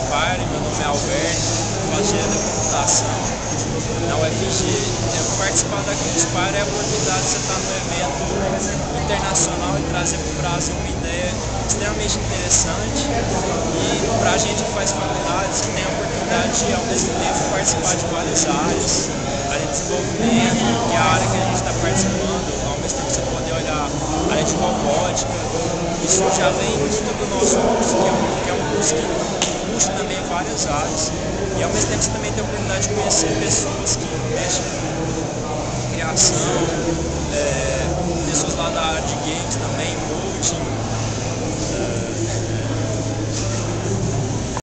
Party, meu nome é Alberto, faço engenharia da computação na UFG. Eu participar da Party é a oportunidade de você estar no evento internacional e trazer para o Brasil uma ideia extremamente interessante e para a gente que faz faculdades que tem a oportunidade de ao mesmo tempo participar de várias áreas, área de desenvolvimento, que é a área que a gente está participando, ao mesmo tempo você poder olhar a área de robótica, isso já vem muito do nosso curso, que é um, que é um curso que puxa também várias áreas. E ao mesmo tempo você também tem a oportunidade de conhecer pessoas que mexem com criação, é, pessoas lá da área de games também, coaching,